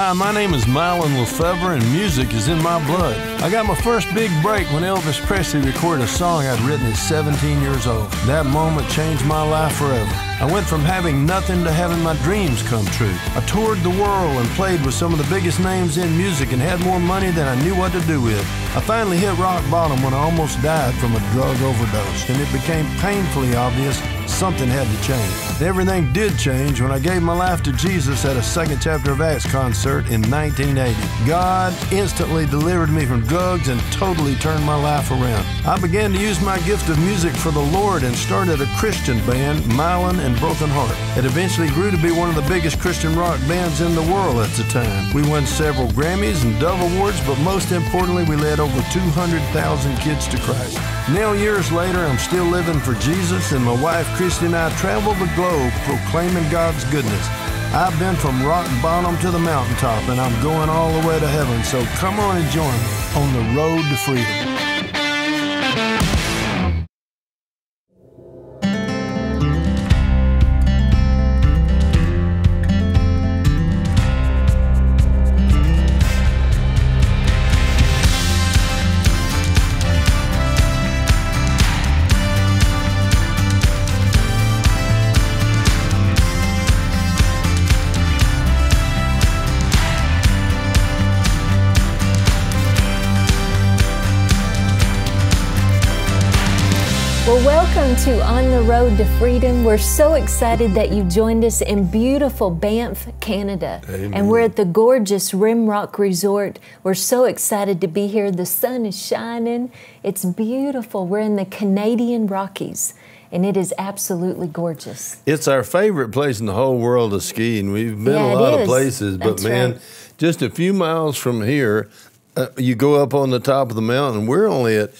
Hi, my name is Mylon Le Fevre, and music is in my blood. I got my first big break when Elvis Presley recorded a song I'd written at 17 years old. That moment changed my life forever. I went from having nothing to having my dreams come true. I toured the world and played with some of the biggest names in music and had more money than I knew what to do with. I finally hit rock bottom when I almost died from a drug overdose, and it became painfully obvious something had to change. Everything did change when I gave my life to Jesus at a second chapter of Acts concert in 1980. God instantly delivered me from drugs and totally turned my life around. I began to use my gift of music for the Lord and started a Christian band, Mylon and Broken Heart. It eventually grew to be one of the biggest Christian rock bands in the world at the time. We won several Grammys and Dove Awards, but most importantly, we led over 200,000 kids to Christ. Now, years later, I'm still living for Jesus, and my wife Christi and I travel the globe proclaiming God's goodness. I've been from rock bottom to the mountaintop, and I'm going all the way to heaven. So come on and join me on the road to freedom. To On the Road to Freedom. We're so excited that you joined us in beautiful Banff, Canada. Amen. And we're at the gorgeous Rimrock Resort. We're so excited to be here. The sun is shining, it's beautiful. We're in the Canadian Rockies, and it is absolutely gorgeous. It's our favorite place in the whole world to ski, and we've been Yeah, a lot of is. places. But That's man, right. just a few miles from here, uh, you go up on the top of the mountain. We're only at,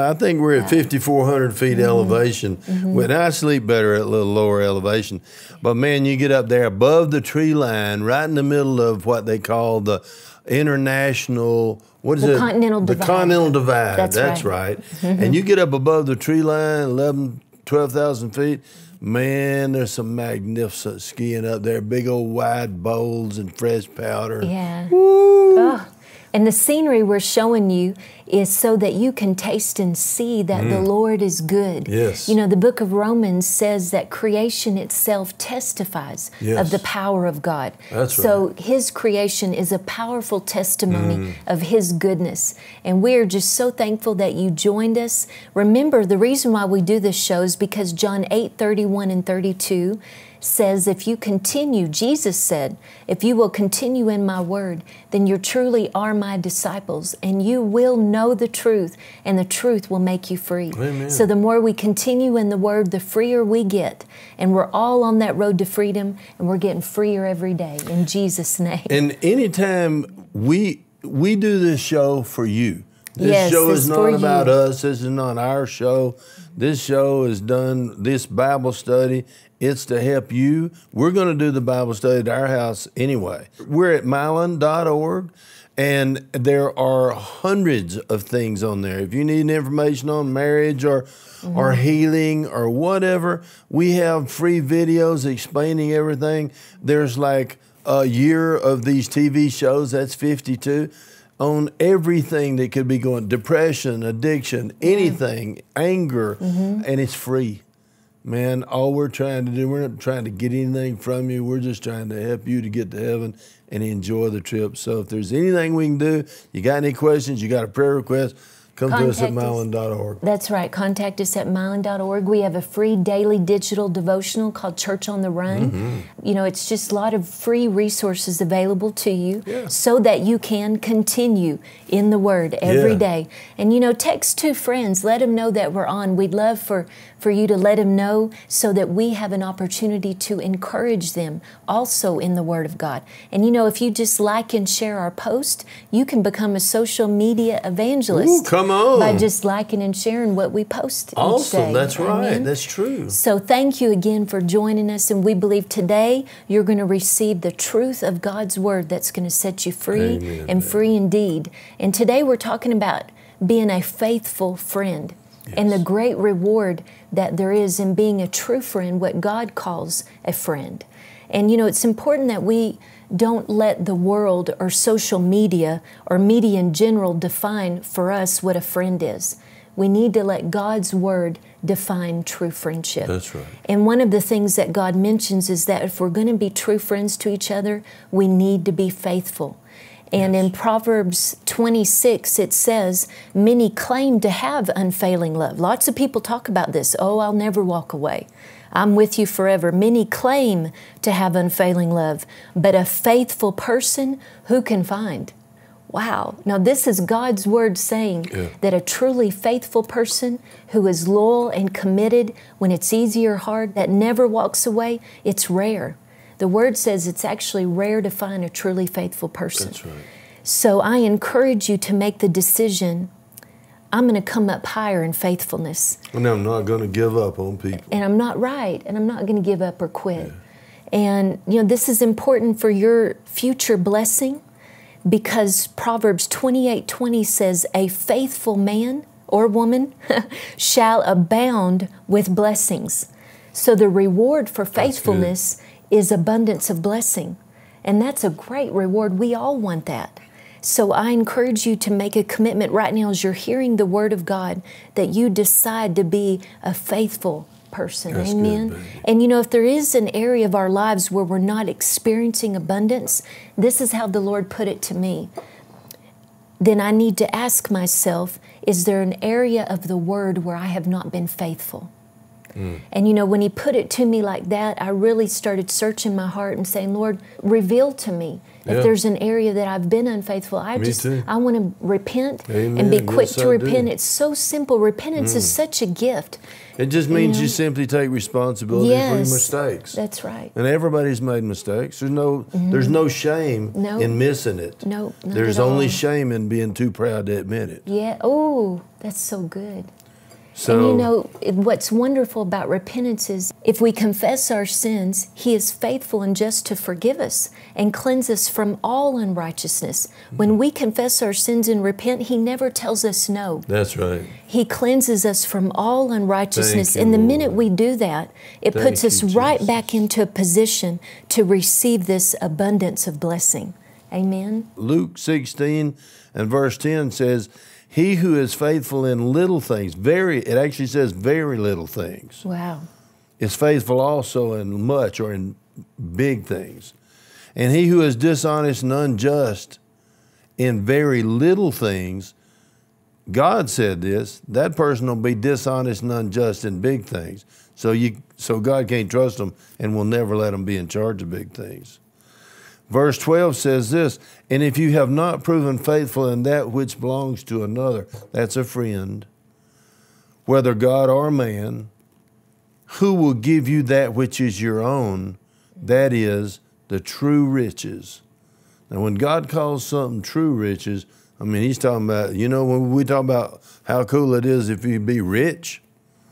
I think we're at 5,400 feet Mm-hmm. elevation. When I sleep better at a little lower elevation. But man, you get up there above the tree line, right in the middle of what they call the international. What is The it? Continental the Divide. Continental Divide. That's That's, right. right. and you get up above the tree line, 11, 12,000 feet. Man, there's some magnificent skiing up there. Big old wide bowls and fresh powder. Yeah. Oh. And the scenery we're showing you is so that you can taste and see that the Lord is good. Mm. Yes. You know, the book of Romans says that creation itself testifies of the power of God. That's so his creation is a powerful testimony Mm. of his goodness. And we're just so thankful that you joined us. Remember, the reason why we do this show is because John 8 31 and 32 says, If you continue, Jesus said, if you will continue in my word, then you truly are my disciples, and you will know the truth, and the truth will make you free. Amen. So the more we continue in the word, the freer we get. And we're all on that road to freedom, and we're getting freer every day in Jesus' name. And anytime we we do this show for you. This Yes, show is not about you. us. This is not our show. This show is done. This Bible study. It's to help you. We're going to do the Bible study at our house anyway. We're at mylon.org, and there are hundreds of things on there. If you need information on marriage or mm-hmm. or healing or whatever, we have free videos explaining everything. There's like a year of these TV shows. That's 52 on everything that could be going depression, addiction, anything, anger, mm-hmm. and it's free. Man, all we're trying to do, we're not trying to get anything from you. We're just trying to help you to get to heaven and enjoy the trip. So if there's anything we can do, you got any questions, you got a prayer request, come to us at Contact mylon.org. That's right. Contact us at mylon.org. We have a free daily digital devotional called Church on the Run. Mm-hmm. You know, it's just a lot of free resources available to you Yeah. so that you can continue in the Word every Yeah. day. And, you know, text two friends, let them know that we're on. We'd love for, for you to let them know so that we have an opportunity to encourage them also in the Word of God. And, you know, if you just like and share our post, you can become a social media evangelist Ooh, come on. by just liking and sharing what we post Awesome. That's right. Amen. That's true. so thank you again for joining us, and we believe today you're going to receive the truth of God's word that's going to set you free Amen. and free indeed. And today we're talking about being a faithful friend. And the great reward that there is in being a true friend, what God calls a friend. And you know, it's important that we don't let the world or social media or media in general define for us what a friend is. We need to let God's Word define true friendship. That's right. And one of the things that God mentions is that if we're going to be true friends to each other, we need to be faithful. And in Proverbs 26, it says, Many claim to have unfailing love. Lots of people talk about this. Oh, I'll never walk away. I'm with you forever. Many claim to have unfailing love, but a faithful person, who can find? Wow. Now, this is God's word saying Yeah. that a truly faithful person who is loyal and committed when it's easy or hard, that never walks away, it's rare. The word says it's actually rare to find a truly faithful person. That's right. So I encourage you to make the decision I'm going to come up higher in faithfulness. And I'm not going to give up on people. And I'm not right, and I'm not going to give up or quit. And, you know, this is important for your future blessing because Proverbs 28 20 says, A faithful man or woman shall abound with blessings. So the reward for faithfulness is abundance of blessing. And that's a great reward. We all want that. So I encourage you to make a commitment right now as you're hearing the word of God that you decide to be a faithful person. That's Amen. baby. and you know, if there is an area of our lives where we're not experiencing abundance, this is how the Lord put it to me. Then I need to ask myself, is there an area of the word where I have not been faithful? Hmm. And you know, when he put it to me like that, I really started searching my heart and saying, Lord, reveal to me if Yeah. there's an area that I've been unfaithful. I Me just too. I want to repent and be quick Yes, to I do. repent. It's so simple. Repentance is such a gift. It just means know? you simply take responsibility for your mistakes. That's right. And everybody's made mistakes. There's no there's no shame No. in missing it. No, There's only all. shame in being too proud to admit it. Yeah. Oh, that's so good. So and you know, what's wonderful about repentance is if we confess our sins, He is faithful and just to forgive us and cleanse us from all unrighteousness. When we confess our sins and repent, He never tells us no. that's right. He cleanses us from all unrighteousness. You, and the minute we do that, it Thank puts us you, right back into a position to receive this abundance of blessing. Amen. Luke 16 and verse 10 says, He who is faithful in little things, very, it actually says very little things, Wow. is faithful also in much or in big things. And he who is dishonest and unjust in very little things, God said this, that person will be dishonest and unjust in big things. So you so God can't trust them and will never let them be in charge of big things. Verse 12 says this, and if you have not proven faithful in that which belongs to another, that's a friend, whether God or man, who will give you that which is your own, that is the true riches. Now, when God calls something true riches, I mean, He's talking about, you know, when we talk about how cool it is if you be rich,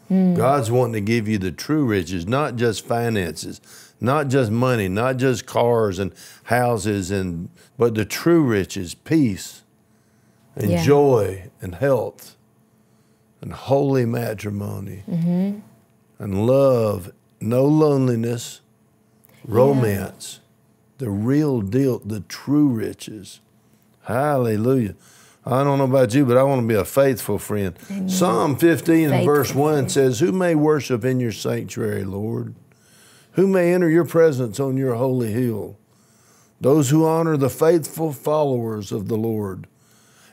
hmm. God's wanting to give you the true riches, not just finances, not just money, not just cars and houses, and but the true riches, peace, and Yeah. joy, and health, and holy matrimony, mm-hmm. and love, no loneliness, romance, the real deal, the true riches. Hallelujah. I don't know about you, but I want to be a faithful friend. Psalm 15 and verse 1 friend. says, Who may worship in your sanctuary, Lord? Who may enter your presence on your holy hill? Those who honor the faithful followers of the Lord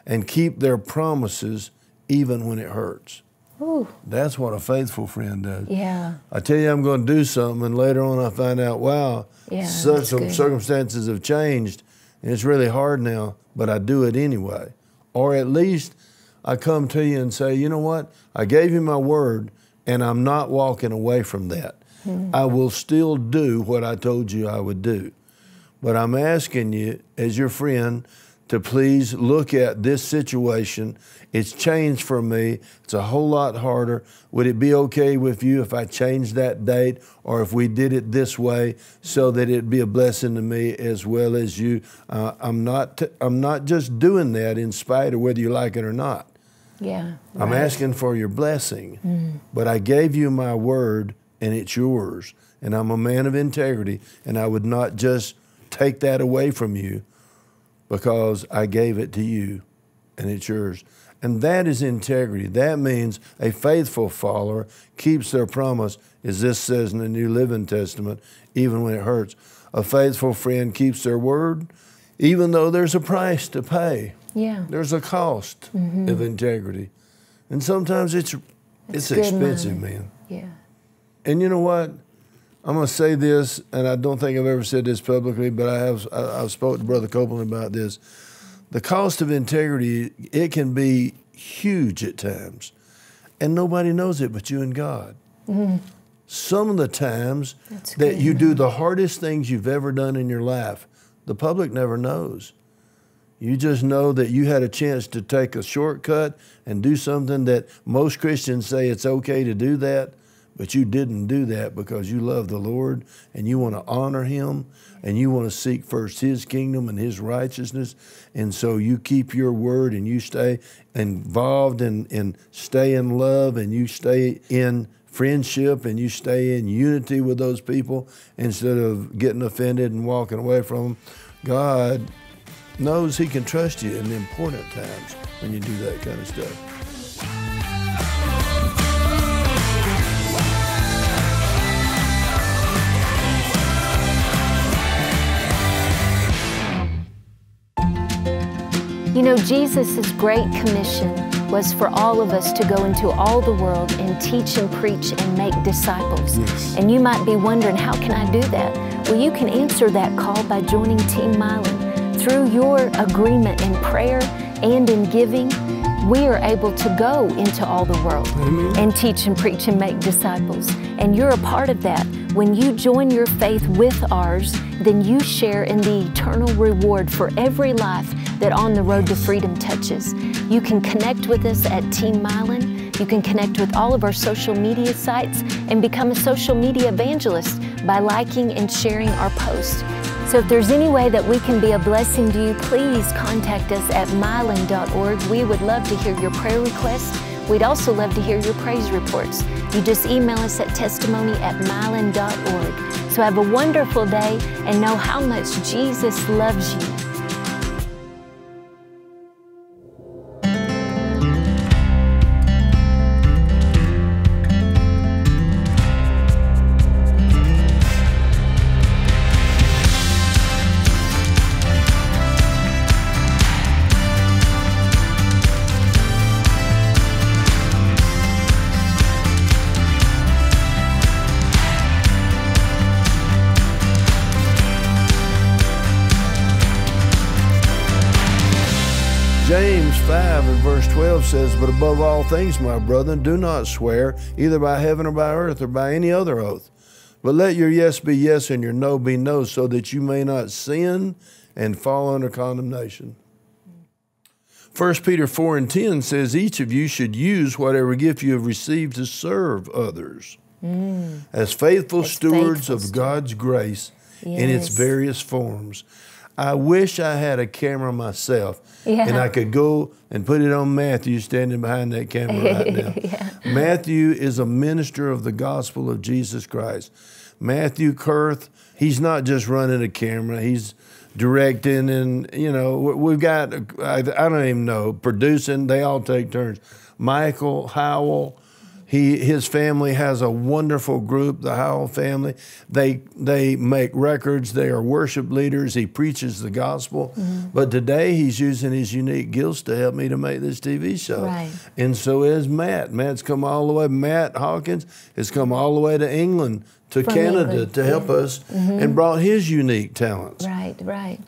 and keep their promises even when it hurts. Ooh, That's what a faithful friend does. yeah. I tell you I'm going to do something, and later on I find out, wow, Yeah, such some good. circumstances have changed, and it's really hard now, but I do it anyway. Or at least I come to you and say, you know what? I gave you my word, and I'm not walking away from that. I will still do what I told you I would do. But I'm asking you, as your friend, to please look at this situation. It's changed for me. It's a whole lot harder. Would it be okay with you if I changed that date or if we did it this way so that it'd be a blessing to me as well as you? Uh, I'm not. I'm not just doing that in spite of whether you like it or not. Yeah. I'm right. asking for your blessing, but I gave you my word and it's yours. And I'm a man of integrity, and I would not just take that away from you because I gave it to you and it's yours. And that is integrity. That means a faithful follower keeps their promise, as this says in the New Living Testament, even when it hurts. A faithful friend keeps their word, even though there's a price to pay. Yeah. There's a cost Mm-hmm. of integrity. And sometimes it's it's, good expensive, money. man. Yeah. And you know what? I'm going to say this, and I don't think I've ever said this publicly, but I have. I, I've spoken to Brother Copeland about this. The cost of integrity it can be huge at times, and nobody knows it but you and God. Mm-hmm. Some of the times That's that good. you do the hardest things you've ever done in your life, the public never knows. You just know that you had a chance to take a shortcut and do something that most Christians say it's okay to do that, but you didn't do that because you love the Lord and you want to honor Him and you want to seek first His kingdom and His righteousness. And so you keep your word and you stay involved and, and stay in love and you stay in friendship and you stay in unity with those people instead of getting offended and walking away from them. God knows He can trust you in the important times when you do that kind of stuff. You know, Jesus' great commission was for all of us to go into all the world and teach and preach and make disciples. Yes. And you might be wondering, how can I do that? Well, you can answer that call by joining Team Mylon. Through your agreement in prayer and in giving, we are able to go into all the world and teach and preach and make disciples. And you're a part of that. When you join your faith with ours, then you share in the eternal reward for every life that On the Road to Freedom touches. You can connect with us at Team Mylon. You can connect with all of our social media sites and become a social media evangelist by liking and sharing our posts. So if there's any way that we can be a blessing to you, please contact us at mylon.org. We would love to hear your prayer requests. We'd also love to hear your praise reports. You just email us at testimony at mylon.org. So have a wonderful day and know how much Jesus loves you. 12 says, But above all things, my brethren, do not swear either by heaven or by earth or by any other oath. But let your yes be yes and your no be no, so that you may not sin and fall under condemnation. 1 Peter 4 and 10 says, Each of you should use whatever gift you have received to serve others mm. as faithful As stewards faithful of. God's grace in its various forms. I wish I had a camera myself Yeah. and I could go and put it on Matthew standing behind that camera right now. Matthew is a minister of the gospel of Jesus Christ. Matthew Kurth, he's not just running a camera, he's directing and, you know, we- we've got, I, I don't even know, producing, they all take turns. Michael Howell, he, his family has a wonderful group, the Howell family. They, they make records. They are worship leaders. He preaches the gospel. Mm-hmm. But today he's using his unique gifts to help me to make this TV show. Right. And so is Matt. Matt's come all the way. Matt Hawkins has come all the way to England, to From Canada England, to help yeah. us mm-hmm. and brought his unique talents. Right, right.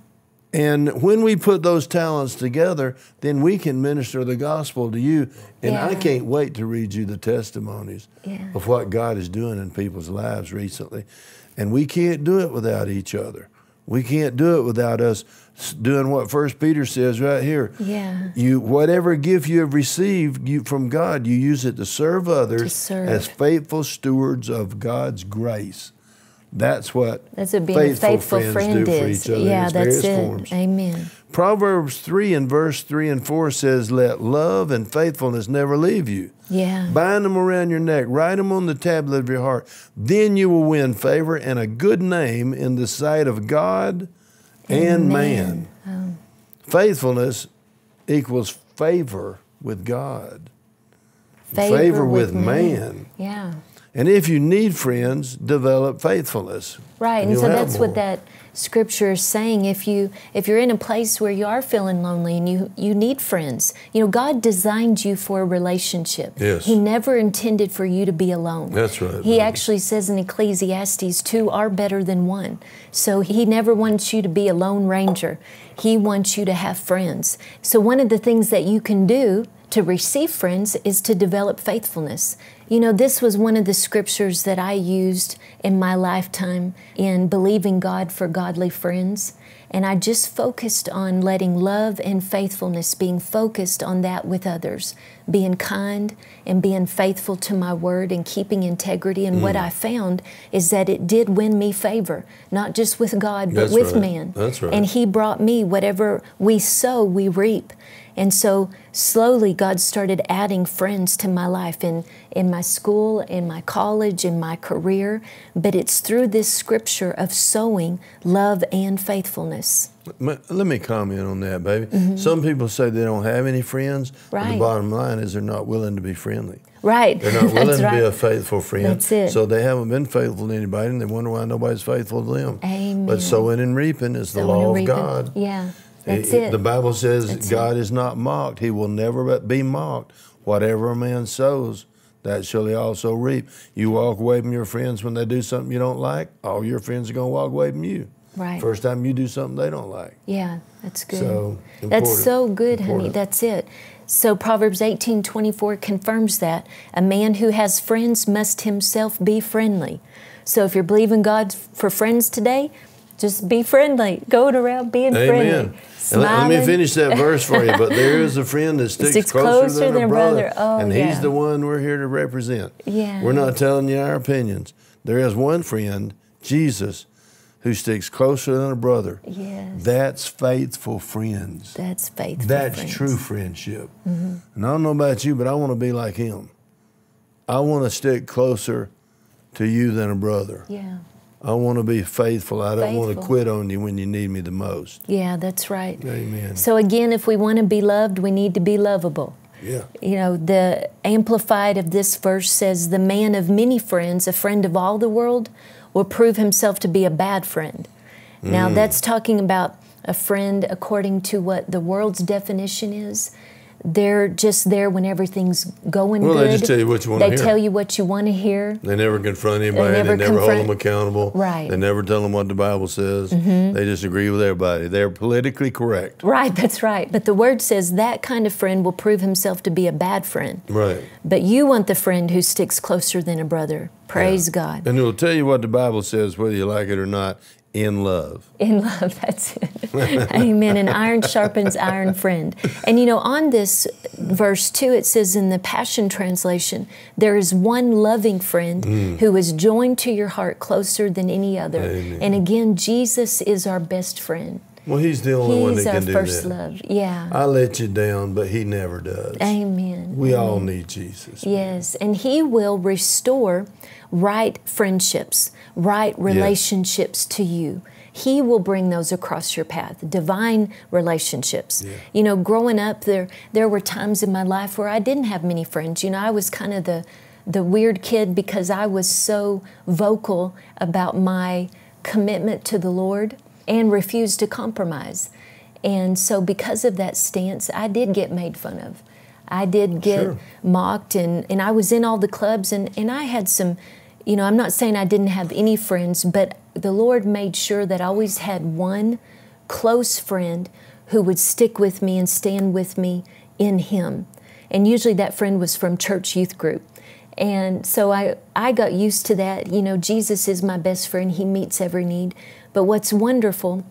And when we put those talents together, then we can minister the gospel to you. And I can't wait to read you the testimonies Yeah. of what God is doing in people's lives recently. And we can't do it without each other. We can't do it without us doing what First Peter says right here. Yeah. You whatever gift you have received you, from God, you use it to serve others serve. as faithful stewards of God's grace. That's what That's what being a faithful friends friend do for each other in yeah, its that's various it. forms. Amen. Proverbs 3 and verse 3 and 4 says, Let love and faithfulness never leave you. Yeah. Bind them around your neck, write them on the tablet of your heart. Then you will win favor and a good name in the sight of God and man. man. Faithfulness equals favor with God, favor, favor with, with man. man. Yeah. And if you need friends, develop faithfulness. Right, and, and so that's what that scripture is saying. If you if you're in a place where you are feeling lonely and you you need friends, you know God designed you for a relationship. Yes. He never intended for you to be alone. That's right, He actually says in Ecclesiastes, two are better than one. So He never wants you to be a lone ranger. He wants you to have friends. So one of the things that you can do to receive friends is to develop faithfulness. You know, this was one of the scriptures that I used in my lifetime in believing God for godly friends. And I just focused on letting love and faithfulness, being focused on that with others, being kind and being faithful to my word and keeping integrity. And Mm. what I found is that it did win me favor, not just with God, but That's with right. man. That's right. And He brought me whatever we sow, we reap. And so slowly God started adding friends to my life in, in my school, in my college, in my career. But it's through this scripture of sowing love and faithfulness. Let me comment on that, baby. Mm-hmm. Some people say they don't have any friends. But the. Bottom line is they're not willing to be friendly. Right. They're not willing That's to be a faithful friend. That's it. So they haven't been faithful to anybody, and they wonder why nobody's faithful to them. Amen. But sowing and reaping is the Sowing law of. God. Yeah. That's It- it. The Bible says That's God is not mocked. He will never be mocked. Whatever a man sows, that shall he also reap. You walk away from your friends when they do something you don't like, all your friends are going to walk away from you. Right. First time you do something they don't like. Yeah, that's good. So, that's so good, honey. That's it. So Proverbs 18, 24 confirms that. A man who has friends must himself be friendly. So if you're believing God for friends today, just be friendly. Go around being Amen. friendly. Let, me finish that verse for you. But there is a friend that sticks, Sticks closer, closer than, a brother, Oh, and yeah. he's the one we're here to represent. Yeah. We're not telling you our opinions. There is one friend, Jesus, who sticks closer than a brother. Yes. That's faithful friends. That's faithful. That's friends. true friendship. Mm-hmm. And I don't know about you, but I want to be like him. I want to stick closer to you than a brother. Yeah. I want to be faithful. I don't want to quit on you when you need me the most. Yeah, that's right. Amen. So again, if we want to be loved, we need to be lovable. Yeah. You know, the Amplified of this verse says, The man of many friends, a friend of all the world, will prove himself to be a bad friend. Mm. Now, that's talking about a friend according to what the world's definition is. They're just there when everything's going Well, good. they just tell you what you wanna hear. They tell you what you want to hear. They never confront anybody. They never never, hold them accountable. Right. Mm-hmm. They never tell them what the Bible says. They just agree with everybody. They're politically correct. Right, that's right. But the word says that kind of friend will prove himself to be a bad friend. Right. But you want the friend who sticks closer than a brother. Praise God. And it'll tell you what the Bible says, whether you like it or not, in love. In love, that's it. Amen. And iron sharpens iron friend. And you know, on this verse 2, it says in the Passion Translation, there is one loving friend mm. who is joined to your heart closer than any other. Amen. And again, Jesus is our best friend. Well, he's the only one that can do that. first love. Yeah. I let you down, but he never does. Amen. We all need Jesus. Yes, and He will restore right friendships, right relationships to you. He will bring those across your path, divine relationships. Yeah. You know, growing up, there there were times in my life where I didn't have many friends. You know, I was kind of the the weird kid because I was so vocal about my commitment to the Lord and refused to compromise. And so, because of that stance, I did get made fun of. I did get Sure. mocked, and, and I was in all the clubs, and, and I had some, you know, I'm not saying I didn't have any friends, but the Lord made sure that I always had one close friend who would stick with me and stand with me in Him. And usually that friend was from church youth group. And so I, I got used to that. You know, Jesus is my best friend, He meets every need. But what's wonderful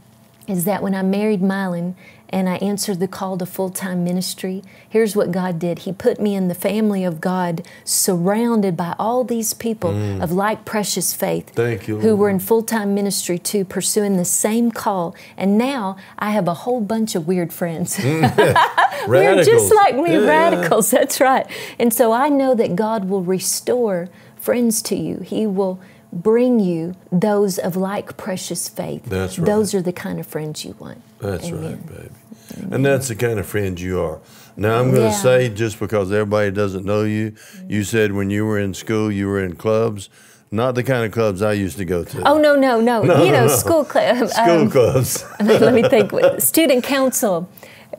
is that when I married Mylon and I answered the call to full time ministry, here's what God did. He put me in the family of God, surrounded by all these people of like precious faith Mm. Thank you, who were in full time ministry too, pursuing the same call. And now I have a whole bunch of weird friends. We're just like me, Yeah. radicals. That's right. And so I know that God will restore friends to you. He will bring you those of like precious faith. That's right. Those are the kind of friends you want. That's Amen. right, baby. And that's the kind of friend you are. Now, I'm going to Yeah. say, just because everybody doesn't know you, you said when you were in school, you were in clubs, not the kind of clubs I used to go to. Oh no no no! No, you know no, school club. School um, clubs. let me think. Student council.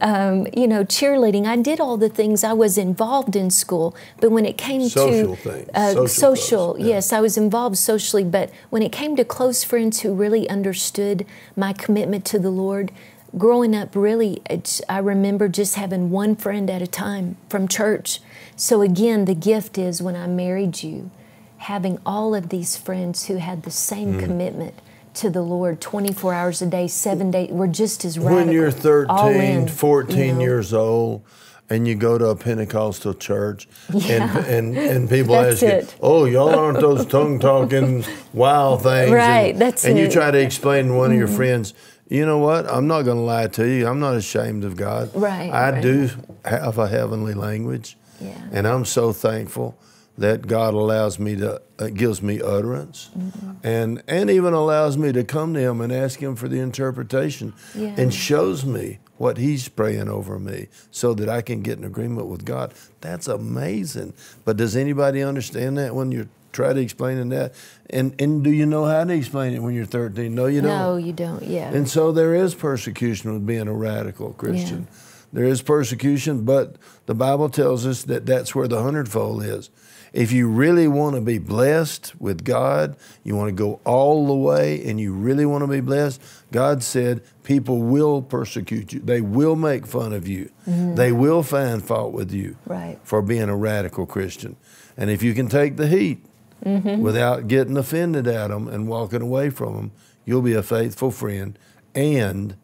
Um, you know, cheerleading. I did all the things. I was involved in school, but when it came to Social to things, uh, social social, clubs, yeah. yes, I was involved socially. But when it came to close friends who really understood my commitment to the Lord, growing up, really, it's, I remember just having one friend at a time from church. So again, the gift is when I married you, having all of these friends who had the same Mm. commitment to the Lord 24 hours a day, seven days. We're just as radical. when you're 13, in, 14 you know. years old, and you go to a Pentecostal church, Yeah. and, and, and people That's ask you, it. oh, y'all aren't those tongue talking wild things. Right, And, that's and you it. Mm-hmm. try to explain to one of your friends, you know what? I'm not going to lie to you. I'm not ashamed of God. Right, I right. do have a heavenly language. Yeah. And I'm so thankful that God allows me to, uh, gives me utterance, Mm-hmm. and and even allows me to come to Him and ask Him for the interpretation, Yeah. and shows me what He's praying over me, so that I can get in agreement with God. That's amazing. But does anybody understand that when you try to explain in that? And and do you know how to explain it when you're 13? No, you don't. No, you don't. Yeah. And so there is persecution with being a radical Christian. There is persecution, but the Bible tells us that that's where the hundredfold is. If you really want to be blessed with God, you want to go all the way and you really want to be blessed, God said people will persecute you. They will make fun of you. Mm-hmm. They will find fault with you Right. for being a radical Christian. And if you can take the heat without getting offended at them and walking away from them, you'll be a faithful friend and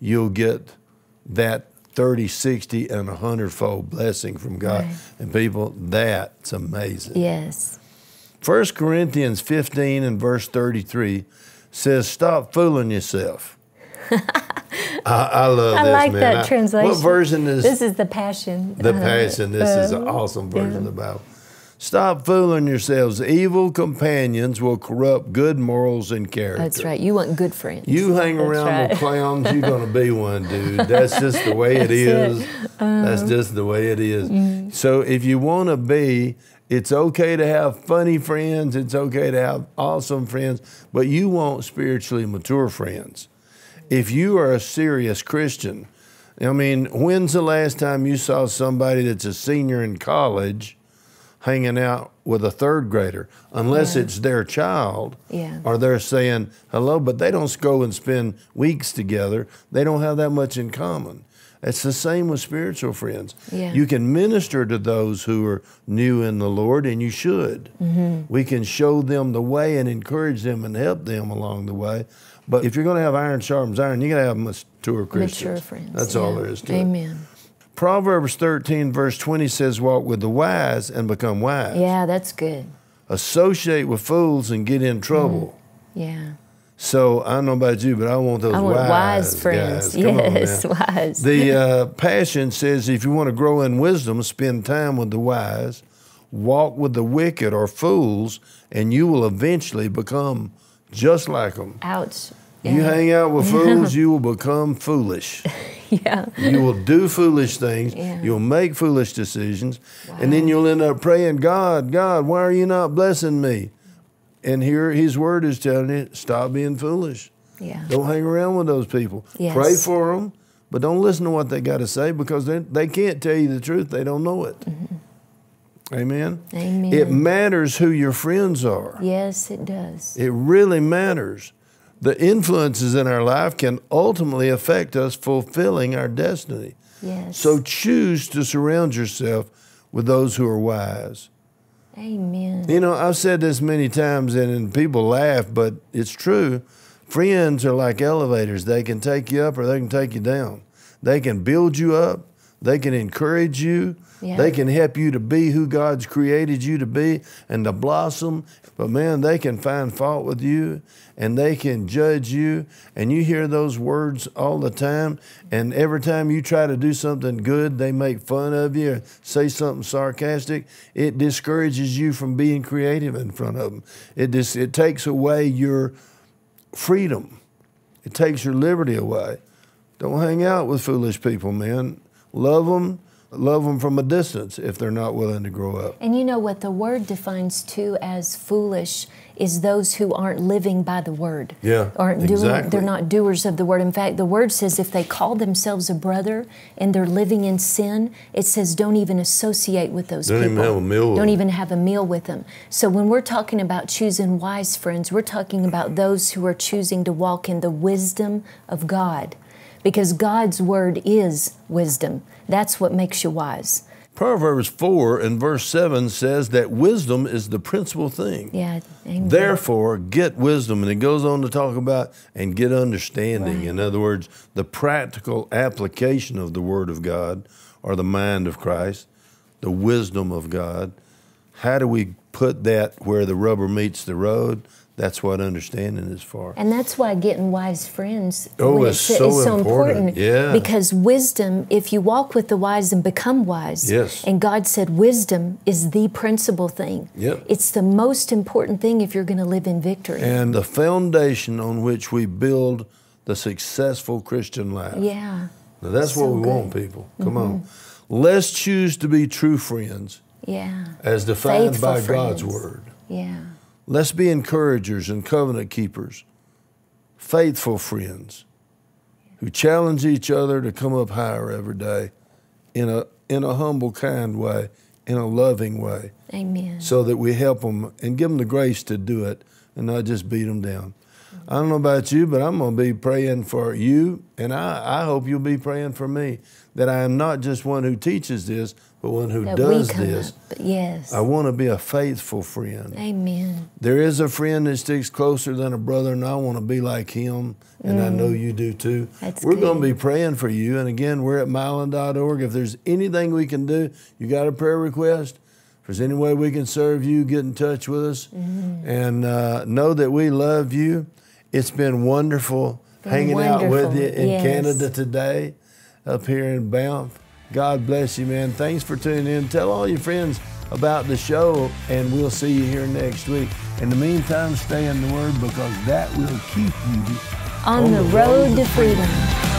you'll get that 30, 60, and 100 fold blessing from God. Right. And people, that's amazing. yes. 1 Corinthians 15 and verse 33 says, Stop fooling yourself. I, I love I this, like man. that I- translation. What version is This is the Passion. the Passion. This is an uh, awesome version yeah. of the Bible. Stop fooling yourselves. Evil companions will corrupt good morals and character. That's right. You want good friends. You hang That's around right. with clowns, you're going to be one, dude. That's just the way it That's it. is. That's just the way it is. Mm-hmm. So if you want to be, it's okay to have funny friends, it's okay to have awesome friends, but you want spiritually mature friends. If you are a serious Christian, I mean, when's the last time you saw somebody that's a senior in college hanging out with a third grader? Unless Yeah. it's their child Yeah. or they're saying hello, but they don't go and spend weeks together. They don't have that much in common. It's the same with spiritual friends. Yeah. You can minister to those who are new in the Lord, and you should. Mm-hmm. We can show them the way and encourage them and help them along the way. But if you're going to have iron sharpens iron, you got to have mature Christians. Mature friends. That's all there is to it. Amen. Proverbs 13, verse 20 says, Walk with the wise and become wise. Yeah, that's good. Associate with fools and get in trouble. Yeah. So I don't know about you, but I want those I want wise, wise, friends. guys. Come yes, now. wise. The uh, Passion says if you want to grow in wisdom, spend time with the wise, walk with the wicked or fools, and you will eventually become just like them. Ouch. You hang out with fools, you will become foolish. yeah. You will do foolish things. Yeah. You'll make foolish decisions. And then you'll end up praying, God, God, why are you not blessing me? And here his word is telling you, stop being foolish. Yeah. Don't hang around with those people. Yes. Pray for them, but don't listen to what they got to say because they, they can't tell you the truth. They don't know it. Amen? Mm-hmm. Amen. It matters who your friends are. Yes, it does. It really matters. The influences in our life can ultimately affect us fulfilling our destiny. Yes. So choose to surround yourself with those who are wise. Amen. You know, I've said this many times and, and people laugh, but it's true. Friends are like elevators. They can take you up or they can take you down. They can build you up, They can encourage you. They can help you to be who God's created you to be and to blossom. But man, they can find fault with you and they can judge you. And you hear those words all the time. And every time you try to do something good, they make fun of you or say something sarcastic. It discourages you from being creative in front of them. It, just, it takes away your freedom, it takes your liberty away. Don't hang out with foolish people, man. Love them love them from a distance if they're not willing to grow up. And you know what the word defines too as foolish is those who aren't living by the word. Yeah, Aren't doing exactly. they're not doers of the word. In fact, the word says if they call themselves a brother and they're living in sin, it says don't even associate with those Don't people. even have a meal with Don't even have a meal with them. So when we're talking about choosing wise friends, we're talking about those who are choosing to walk in the wisdom of God. Because God's word is wisdom. That's what makes you wise. Proverbs 4 and verse 7 says that wisdom is the principal thing. Yeah. Amen. Therefore, get wisdom. And it goes on to talk about and get understanding. Right. In other words, the practical application of the Word of God or the mind of Christ, the wisdom of God. How do we put that where the rubber meets the road? That's what understanding is for. And that's why getting wise friends Oh, it's it's- so is so important. important. Yeah. Because wisdom, if you walk with the wise and become wise, Yes. and God said wisdom is the principal thing. Yep. It's the most important thing if you're going to live in victory. And the foundation on which we build the successful Christian life. yeah. Now, that's what So we want, good. Mm-hmm. people. Come on. Let's choose to be true friends Yeah. as defined Faithful by God's. Word. Yeah. Let's be encouragers and covenant keepers, faithful friends who challenge each other to come up higher every day in a, in a humble, kind way, in a loving way, Amen. so that we help them and give them the grace to do it and not just beat them down. I don't know about you, but I'm going to be praying for you, and I, I hope you'll be praying for me that I am not just one who teaches this, but one who that does this. up. Yes. I want to be a faithful friend. Amen. There is a friend that sticks closer than a brother, and I want to be like him, and I know you do too. Mm. That's we're going to be praying for you. And again, we're at mylon.org. If there's anything we can do, you got a prayer request, if there's any way we can serve you, get in touch with us. Mm-hmm. And uh, know that we love you. It's been wonderful Been hanging out with you in Yes. Canada today, up here in Banff. God bless you, man. Thanks for tuning in. Tell all your friends about the show, and we'll see you here next week. In the meantime, stay in the Word because that will keep you On the road to freedom.